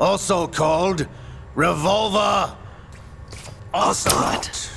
also called Revolver Ocelot.